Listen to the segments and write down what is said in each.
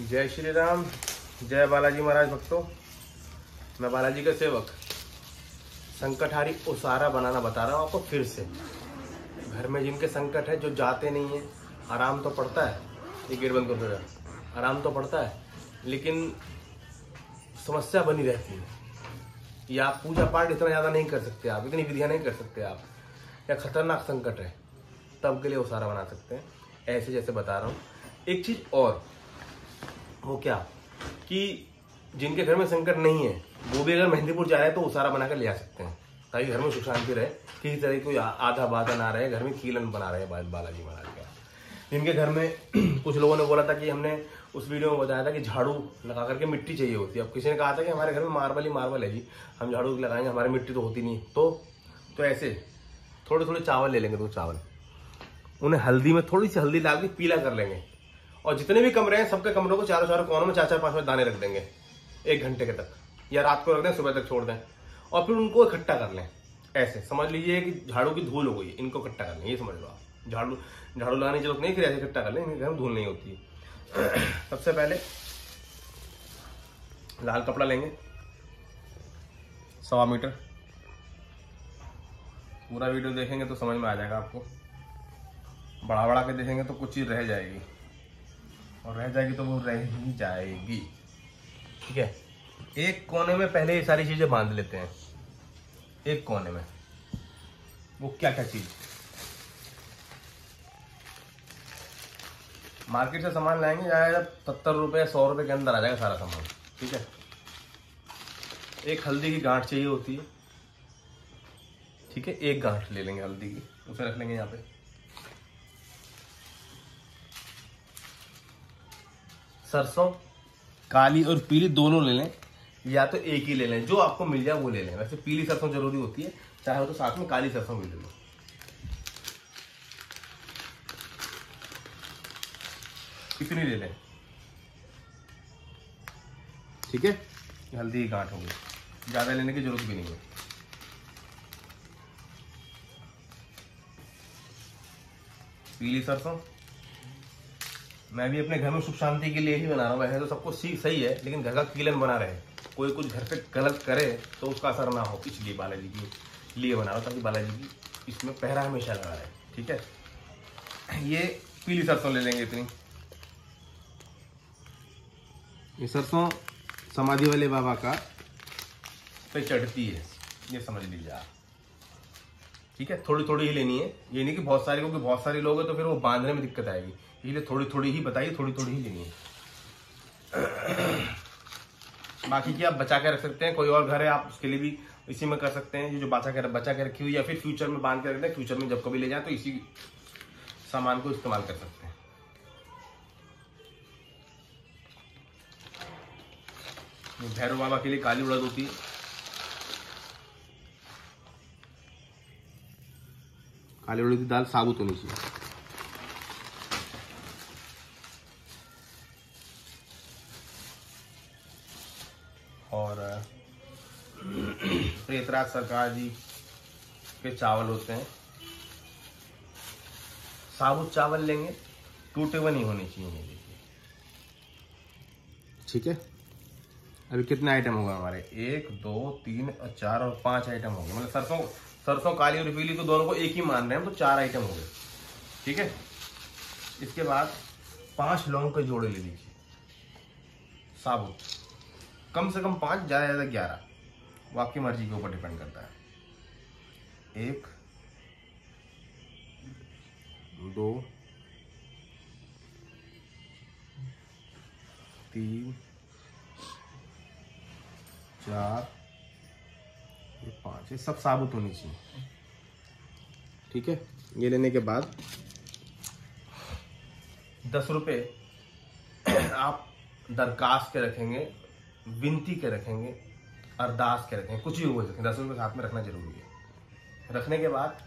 जय श्री राम, जय बालाजी महाराज भक्तों। मैं बालाजी का सेवक, संकटहारी उसारा बनाना बता रहा हूँ आपको फिर से। घर में जिनके संकट है, जो जाते नहीं है, आराम तो पड़ता है। ये गेट बंद कर दो आराम तो पड़ता है, लेकिन समस्या बनी रहती है। या आप पूजा पाठ इतना ज़्यादा नहीं कर सकते आप, इतनी विधियाँ नहीं कर सकते आप, या खतरनाक संकट है, तब के लिए उसारा बना सकते हैं। ऐसे जैसे बता रहा हूँ। एक चीज़ और वो क्या? कि जिनके घर में संकट नहीं है, वो भी अगर मेहंदीपुर जा रहे हैं तो उसारा बनाकर ले आ सकते हैं। ताकि घर में सुख शांति रहे, किसी तरह कोई आधा बाधा ना रहे, घर में कीलन बना रहे बालाजी महाराज का। जिनके घर में कुछ लोगों ने बोला था कि हमने उस वीडियो में बताया था कि झाड़ू लगा करके मिट्टी चाहिए होती है। अब किसी ने कहा था कि हमारे घर में मार्बल ही मार्बल है जी, हम झाड़ू लगाएँगे, हमारी मिट्टी तो होती नहीं। तो तो ऐसे थोड़े थोड़े चावल ले लेंगे दो चावल। उन्हें हल्दी में थोड़ी सी हल्दी डाल के पीला कर लेंगे। और जितने भी कमरे हैं, सबके कमरों को चारों चारों कोनों में चार चार पाँच पाँच दाने रख देंगे, एक घंटे के तक, या रात को रख दें, सुबह तक छोड़ दें, और फिर उनको इकट्ठा कर लें, ऐसे। समझ लीजिए कि झाड़ू की धूल हो गई, इनको इकट्ठा कर लें, ये समझ लो आप। झाड़ू झाड़ू लगाने की ज़रूरत नहीं फिर ऐसे इकट्ठा कर लें, इनके घर धूल नहीं होती सबसे पहले लाल कपड़ा लेंगे, सवा मीटर। पूरा वीडियो देखेंगे तो समझ में आ जाएगा आपको। बड़ा बड़ा के देखेंगे तो कुछ चीज़ रह जाएगी। और रह जाएगी तो वो रह ही जाएगी। ठीक है? एक कोने में पहले ये सारी चीज़ें बाँध लेते हैं। एक कोने में। वो क्या क्या चीज़? मार्केट से सामान लाएँगे जाएगा सत्तर रुपये सौ रुपये के अंदर आ जाएगा सारा सामान। ठीक है? एक हल्दी की गांठ चाहिए होती है। ठीक है? एक गांठ ले लेंगे हल्दी की। उसे रख लेंगे यहाँ पे। सरसों, काली और पीली दोनों ले लें, या तो एक ही ले लें, जो आपको मिल जाए वो ले लें। वैसे पीली सरसों ज़रूरी होती है, चाहे हो तो साथ में काली सरसों भी ले लो। इतनी ले लें। ठीक है? हल्दी की गांठ होगी ज़्यादा लेने की ज़रूरत भी नहीं है। पीली सरसों मैं भी अपने घर में सुख शांति के लिए ही बना रहा हूँ। वैसे तो सबको सी सही है, लेकिन घर का कीलन बना रहे। कोई कुछ घर पे गलत करे तो उसका असर ना हो। इसलिए बालाजी के लिए बना रहा हूँ, ताकि बालाजी की इसमें पहरा हमेशा लगा रहे, ठीक है? ये पीली सरसों ले लेंगे इतनी। ये सरसों समाधि वाले बाबा का पे चढ़ती है। ये समझ लीजिए आप। ठीक है? थोड़ी थोड़ी ही लेनी है। ये नहीं कि बहुत सारे, क्योंकि बहुत सारे लोग हैं तो फिर वो बांधने में दिक्कत आएगी। इसलिए थोड़ी थोड़ी ही बताइए, थोड़ी थोड़ी ही लेनी है। बाकी की आप बचा के रख सकते हैं, कोई और घर है, आप उसके लिए भी इसी में कर सकते हैं, ये जो बचा के बचा के रखी हुई या फिर फ्यूचर में बाँध के रख दें, फ्यूचर में जब कभी ले जाए तो इसी सामान को इस्तेमाल कर सकते हैं। भैरव बाबा के लिए काली उड़द होती है। काली उड़द की दाल साबुत होनी चाहिए। प्रेतराज सरकार जी के चावल होते हैं। साबुत चावल लेंगे टूटे हुए नहीं होने चाहिए देखिए ठीक है। अभी कितने आइटम होगा हमारे? एक दो तीन और चार और पाँच आइटम हो गए मतलब सरसों सरसों काली और पीली तो दोनों को एक ही मान रहे हैं तो चार आइटम हो गए ठीक है? इसके बाद पाँच लौंग के जोड़े ले लीजिए। साबुत। कम से कम पाँच ज़्यादा ज़्यादा ग्यारह। वो आपकी मर्ज़ी के ऊपर डिपेंड करता है। एक, दो, तीन, चार, ये पाँच, ये सब साबुत होनी चाहिए। ठीक है? ये लेने के बाद दस रुपये आप दरखास्त के रखेंगे, विनती के रखेंगे अरदास के रखेंगे कुछ भी बोल सकते हैं। रुपये साथ में रखना ज़रूरी है। रखने के बाद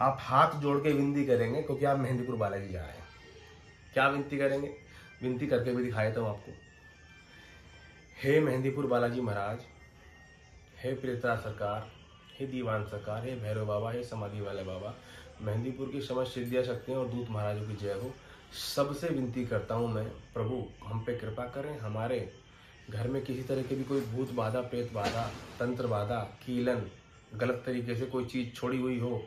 आप हाथ जोड़ के विनती करेंगे, क्योंकि आप मेहंदीपुर बालाजी जा रहे हैं। क्या विनती करेंगे? विनती करके भी दिखाए तो आपको। हे मेहंदीपुर बालाजी महाराज, हे प्रेतरा सरकार, हे दीवान सरकार, हे भैरव बाबा, हे समाधि वाले बाबा, मेहंदीपुर की समझ सिद्धिया शक्तियाँ और दूत महाराजों की जय हो। सबसे विनती करता हूँ मैं, प्रभु, हम पे कृपा करें, हमारे घर में किसी तरह की भी कोई भूत बाधा, प्रेत बाधा, तंत्र बाधा, कीलन, गलत तरीके से कोई चीज़ छोड़ी हुई हो,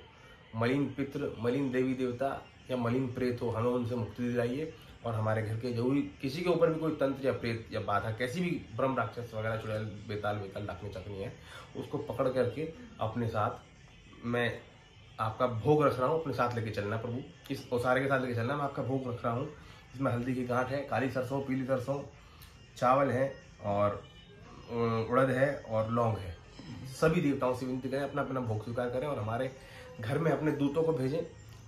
मलिन पित्र मलिन देवी देवता या मलिन प्रेत हो, हमें उनसे मुक्ति दिलाइए। और हमारे घर के जो भी किसी के ऊपर भी कोई तंत्र या प्रेत या बाधा, कैसी भी ब्रह्म राक्षस वगैरह, चुड़ैल, बेताल बेताल डाकनी चकनी है, उसको पकड़ करके अपने साथ मैं आपका भोग रख रहा हूँ, अपने साथ लेके चलना प्रभु। इस ओसारे के साथ लेके चलना, मैं आपका भोग रख रहा हूँ। इसमें हल्दी की गांठ है, काली सरसों, पीली सरसों, चावल है और उड़द है और लौंग है। सभी देवताओं से विनती करें, अपना अपना भोग स्वीकार करें और हमारे घर में अपने दूतों को भेजें,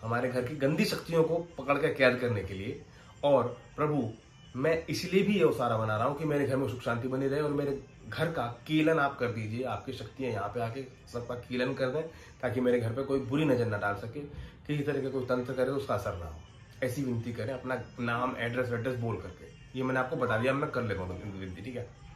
हमारे घर की गंदी शक्तियों को पकड़ कर कैद करने के लिए। और प्रभु, मैं इसलिए भी ये उसारा बना रहा हूँ कि मेरे घर में सुख शांति बनी रहे और मेरे घर का कीलन आप कर दीजिए, आपकी शक्तियाँ यहाँ पे आके सबका कीलन कर दें, ताकि मेरे घर पे कोई बुरी नज़र ना डाल सके, किसी तरह का कोई तंत्र करे तो उसका असर ना हो। ऐसी विनती करें, अपना नाम, एड्रेस वेड्रेस बोल करके। ये मैंने आपको बता दिया मैं कर लेता हूँ विनती ठीक है?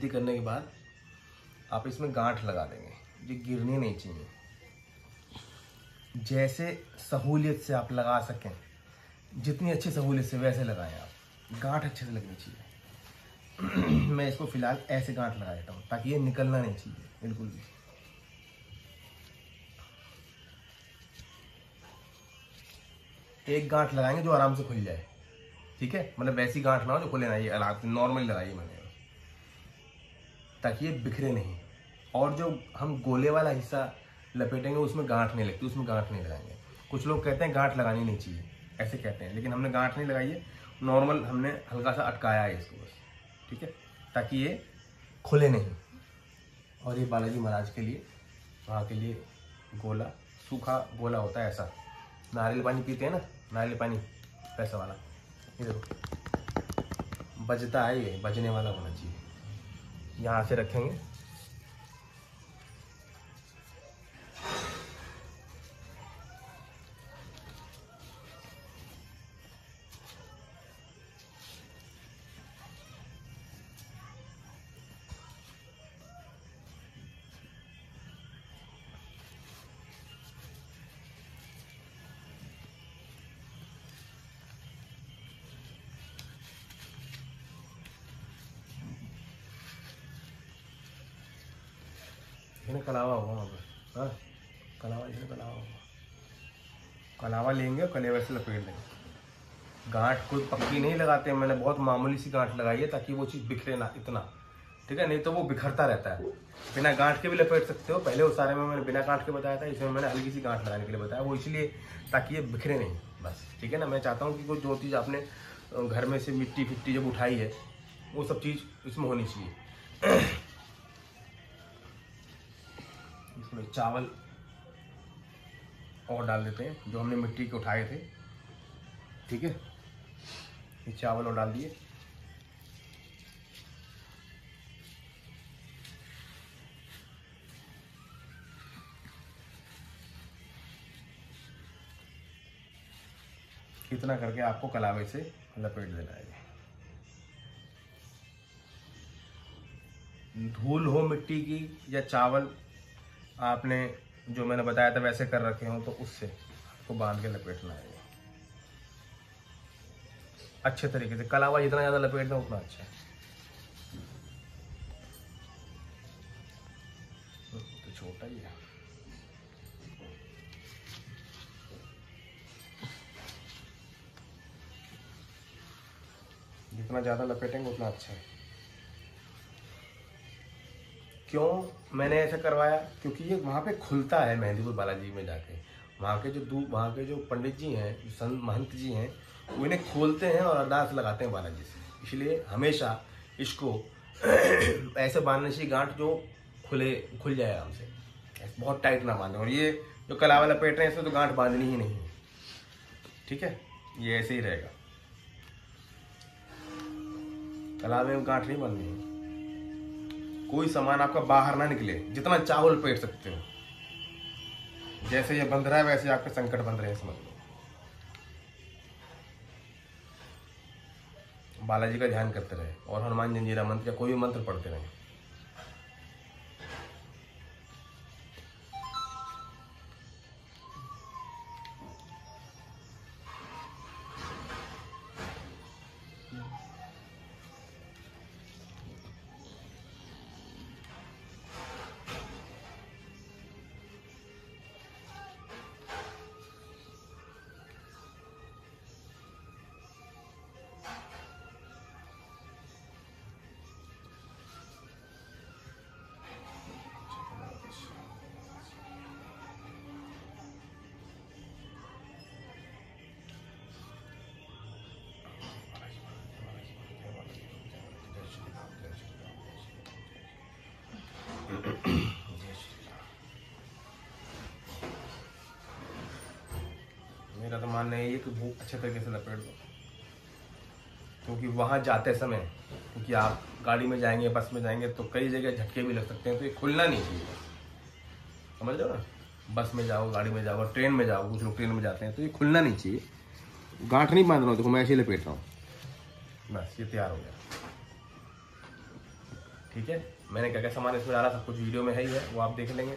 गिनती करने के बाद आप इसमें गांठ लगा देंगे। ये गिरनी नहीं चाहिए। जैसे सहूलियत से आप लगा सकें, जितनी अच्छी सहूलियत से वैसे लगाएँ आप। गांठ अच्छे से लगनी चाहिए। मैं इसको फ़िलहाल ऐसे गांठ लगा देता हूँ, ताकि ये निकलना नहीं चाहिए, बिल्कुल भी। एक गांठ लगाएँगे जो आराम से खुल जाए। ठीक है? मतलब वैसी गांठ ना हो जो खुले ना ये नॉर्मली लगाइए मैंने। ताकि ये बिखरे नहीं। और जो हम गोले वाला हिस्सा लपेटेंगे, उसमें गांठ नहीं लगती, उसमें गांठ नहीं लगाएँगे। कुछ लोग कहते हैं गांठ लगानी नहीं चाहिए, ऐसे कहते हैं। लेकिन हमने गांठ नहीं लगाई है, नॉर्मल हमने हल्का सा अटकाया है इसको बस, ठीक है? ताकि ये खुले नहीं। और ये बालाजी महाराज के लिए, वहाँ के लिए गोला, सूखा गोला होता है ऐसा। नारियल पानी पीते हैं ना, नारियल पानी, पैसा वाला। ये देखो, बजता है ये, बजने वाला होना चाहिए। यहाँ से रखेंगे। इसमें कलावा होगा वहाँ पर। हाँ? कलावा, इसमें कलावा होगा। कलावा लेंगे और कलेवे से लपेट देंगे गांठ कोई पक्की नहीं लगाते मैंने बहुत मामूली सी गांठ लगाई है ताकि वो चीज़ बिखरे ना इतना। ठीक है? नहीं तो वो बिखरता रहता है। बिना गांठ के भी लपेट सकते हो। पहले उस सारे में मैंने बिना गांठ के बताया था, इसमें मैंने हल्की सी गांठ लगाने के लिए बताया। वो इसलिए ताकि ये बिखरे नहीं। बस, ठीक है ना? मैं चाहता हूँ कि कोई जो चीज़ आपने घर में से मिट्टी फिट्टी जब उठाई है, वो सब चीज़ इसमें होनी चाहिए। इसमें चावल और डाल देते हैं, जो हमने मिट्टी के उठाए थे। ठीक है? ये चावल और डाल दिए। इतना करके आपको कलावे से लपेट देना है। धूल हो मिट्टी की या चावल आपने जो मैंने बताया था वैसे कर रखे हो तो उससे आपको बाँध के लपेटना है। अच्छे तरीके से। कलावा जितना ज़्यादा लपेट दें उतना अच्छा है। तो छोटा ही है। जितना ज़्यादा लपेटेंगे उतना अच्छा है। क्यों मैंने ऐसा करवाया? क्योंकि ये वहाँ पे खुलता है मेहंदीपुर बालाजी में जाके। वहाँ के जो दू, वहाँ के जो पंडित जी हैं, जो संत महंत जी हैं, वो इन्हें खोलते हैं और अरदास लगाते हैं बालाजी से। इसलिए हमेशा इसको ऐसे बांधने से गांठ जो खुले, खुल जाए आराम से। बहुत टाइट ना बांधे। और ये जो कला वाला पेट है, इसमें तो गांठ बांधनी ही नहीं है। ठीक है? ये ऐसे ही रहेगा। कला में गांठ नहीं बांधनी है। कोई सामान आपका बाहर ना निकले, जितना चावल पेट सकते हो। जैसे ये बंध रहा है, वैसे आपके संकट बंध रहे हैं, समझ लो। बालाजी का ध्यान करते रहे, और हनुमान जंजीरा मंत्र या कोई भी मंत्र पढ़ते रहे मेरा तो मानना है ये कि वो अच्छे तरीके से लपेट दो। क्योंकि वहाँ जाते समय, क्योंकि आप गाड़ी में जाएँगे, बस में जाएँगे तो कई जगह झटके भी लग सकते हैं तो ये खुलना नहीं चाहिए। समझ लो ना? बस में जाओ, गाड़ी में जाओ, ट्रेन में जाओ, कुछ लोग ट्रेन में जाते हैं तो ये खुलना नहीं चाहिए। गांठ नहीं बाँध रहा हूँ देखो मैं ऐसे ही लपेट रहा हूँ। बस, ये तैयार हो गया। ठीक है? मैंने क्या क्या सामान इसमें डाला, सब कुछ वीडियो में है ही है, वो आप देख लेंगे।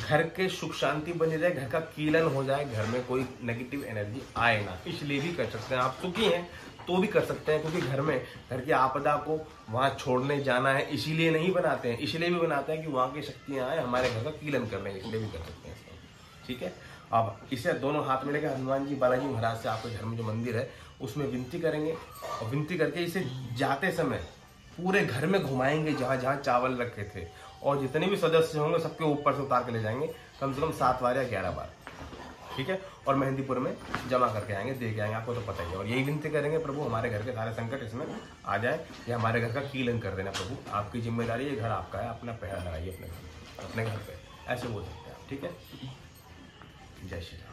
घर के सुख शांति बनी रहे, घर का कीलन हो जाए, घर में कोई नेगेटिव एनर्जी आए ना। इसलिए भी कर सकते हैं। आप सुखी हैं तो भी कर सकते हैं, क्योंकि घर में, घर की आपदा को वहाँ छोड़ने जाना है, इसीलिए नहीं बनाते हैं। इसलिए भी बनाते हैं कि वहाँ की शक्तियाँ आए, हमारे घर का कीलन करने इसलिए भी कर सकते हैं ठीक है? अब इसे दोनों हाथ में लेकर हनुमान जी, बालाजी महाराज से आपके घर में जो मंदिर है, उसमें विनती करेंगे। और विनती करके इसे जाते समय पूरे घर में घुमाएँगे जहाँ जहाँ चावल रखे थे। और जितने भी सदस्य होंगे, सबके ऊपर से उतार के ले जाएँगे। कम से कम सात बार या ग्यारह बार। ठीक है? और मेहंदीपुर में जमा करके आएँगे, दे के आएँगे, आपको तो पता ही है। और यही विनती करेंगे, प्रभु, हमारे घर के सारे संकट इसमें आ जाए। या हमारे घर का कीलन कर देना, प्रभु। आपकी ज़िम्मेदारी, ये घर आपका है। अपना पहरा लगाइए अपने घर अपने घर पर ऐसे बोल सकते हैं आप। ठीक है? जय श्री राम।